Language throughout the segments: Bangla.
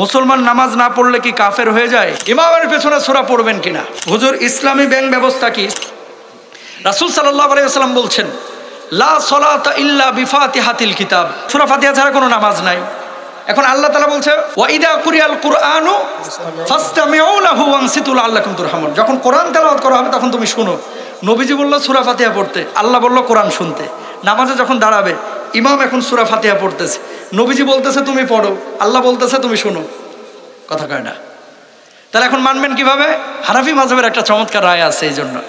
মুসলমান নামাজ না পড়লে কি কাফের হয়ে যায়? ইমামের পেছনে সোরা পড়বেন কিনা? হুজুর, ইসলামী ব্যাংক ব্যবস্থা কি? রাসুল আলাইসাল্লাম বলছেন, লা সলাতা হাতিল কিতাব। সুরা ছাড়া কোনো নামাজ নাই। এখন আল্লাহ তালা বলছে ওয়াইদা কুরিয়াল যখন কোরআন করা হবে, তখন তুমি শুনো, নবীজি বলল পড়তে, আল্লাহ বলল কোরআন শুনতে। নামাজে যখন দাঁড়াবে, ইমাম এখন সূরা ফাতিহা পড়তেছে। নবীজি বলতেছে, তুমি পড়ো। আল্লাহ বলতেছে, তুমি শুনো। কথা কয় না। তাহলে এখন মানবেন কীভাবে? হানাফি মাযহাবের একটা চমৎকার রায় আছে এই জন্য।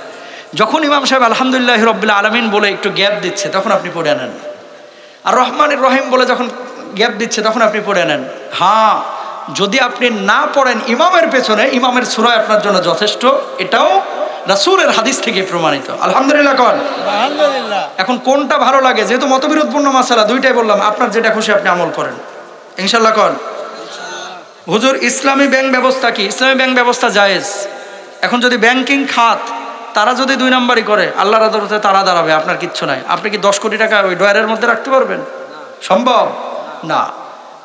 যখন ইমাম সাহেব আলহামদুলিল্লাহ রব্বুল আলমিন বলে একটু গ্যাপ দিচ্ছে, তখন আপনি পড়ে নেন। আর রহমানের রহিম বলে যখন গ্যাপ দিচ্ছে, তখন আপনি পড়ে নেন। হ্যাঁ যদি আপনি না পড়েন ইমামের পেছনে, ইমামের সুরায় আপনার জন্য যথেষ্ট। এটাও রাসূলের হাদিস থেকে প্রমাণিত। আলহামদুলিল্লাহ কন। আলহামদুলিল্লাহ। এখন কোনটা ভালো লাগে? যেহেতু মতবিরোধপূর্ণ মাসালা দুইটাই বললাম আপনার যেটা খুশি আপনি আমল করেন। ইনশাল্লাহ কন। হুজুর ইসলামী ব্যাংক ব্যবস্থা কি? ইসলামী ব্যাংক ব্যবস্থা জায়েজ। এখন যদি ব্যাংকিং খাত তারা যদি দুই নাম্বারই করে আল্লাহর আদালতে তারা দাঁড়াবে আপনার কিচ্ছু নাই। আপনি কি দশ কোটি টাকা ওই ডয়ারের মধ্যে রাখতে পারবেন? সম্ভব? না।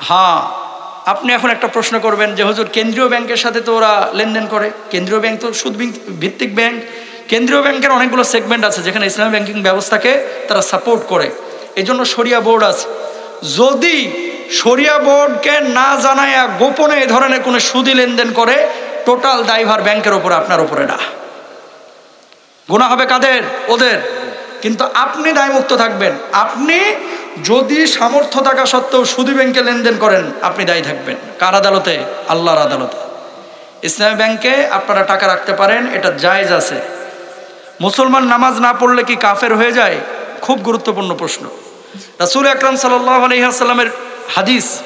হ্যাঁ আপনি এখন একটা প্রশ্ন করবেন যে, হুজুর, কেন্দ্রীয় ব্যাংকের সাথে তো ওরা লেনদেন করে? কেন্দ্রীয় ব্যাংক তো সুদ ভিত্তিক- ব্যাংক। কেন্দ্রীয় ব্যাংকের অনেকগুলো সেগমেন্ট আছে যেখানে ইসলামী ব্যাংকিং ব্যবস্থাকে তারা সাপোর্ট করে। এই জন্য সরিয়া বোর্ড আছে। যদি সরিয়া বোর্ডকে না জানায়া গোপনে এ ধরনের কোনো সুদি লেনদেন করে, টোটাল দায়ভার ব্যাংকের ওপরে আপনার ওপরে না। গুণা হবে কাদের? ওদের। কিন্তু আপনি দায়মুক্ত থাকবেন। আপনি যদি সামর্থ্য থাকা সত্ত্বেও সুদী ব্যাংকে লেনদেন করেন, আপনি দায়ী থাকবেন। কার আদালতে? আল্লাহর আদালতে। ইসলামী ব্যাংকে আপনারা টাকা রাখতে পারেন, এটা জায়েজ আছে। মুসলমান নামাজ না পড়লে কি কাফের হয়ে যায়? খুব গুরুত্বপূর্ণ প্রশ্ন। রাসুল আকরাম সাল্লাহ আলহিহাসাল্লামের হাদিস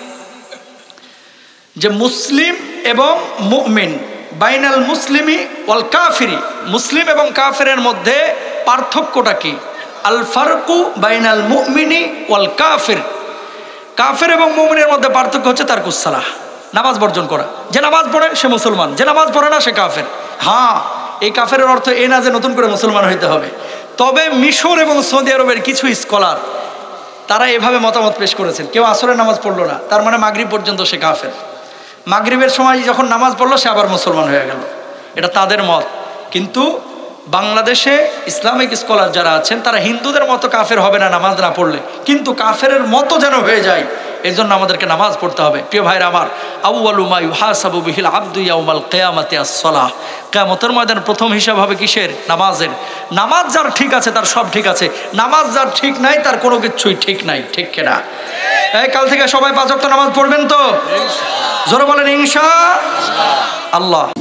যে মুসলিম এবং মুমিন, বাইনাল মুসলিমি ওয়াল কাফিরি। মুসলিম এবং কাফেরের মধ্যে পার্থক্যটা কি? আল ফারকু বাইনাল মুমিনি ওয়াল কাফির। কাফের এবং মুমিনের মধ্যে পার্থক্য হচ্ছে তার কুসালাহ নামাজ বর্জন করা। যে নামাজ পড়ে সে মুসলমান, যে নামাজ পড়ে না সে কাফের। হ্যাঁ এই কাফের অর্থ এ না যে নতুন করে মুসলমান হইতে হবে। তবে মিশর এবং সৌদি আরবের কিছু স্কলার, তারা এভাবে মতামত পেশ করেছেন। কেউ আসরের নামাজ পড়ল না, তার মানে মাগরিব পর্যন্ত সে কাফের। মাগরিবের সময় যখন নামাজ পড়ল, সে আবার মুসলমান হয়ে গেল। এটা তাদের মত। কিন্তু বাংলাদেশে ইসলামিক স্কলার যারা আছেন, তারা হিন্দুদের মতো কাফের হবে না নামাজ না পড়লে। কিন্তু কাফের মতো যেন হয়ে যায় এই জন্য আমাদেরকে নামাজ পড়তে হবে। প্রিয় ভাইরা আমার আউআলুমাই হাসাবু বিহিল আব্দুয়াউমাল কেয়ামাতে আসলাহ কেয়ামতের ময়দান প্রথম হিসাব হবে কিসের? নামাজের। নামাজ যার ঠিক আছে, তার সব ঠিক আছে। নামাজ যার ঠিক নাই, তার কোনো কিছুই ঠিক নাই। ঠিক কেনা? এই কাল থেকে সবাই পাঁচ অক্ট নামাজ পড়বেন তো? জোরে বলেন ইনশা আল্লাহ।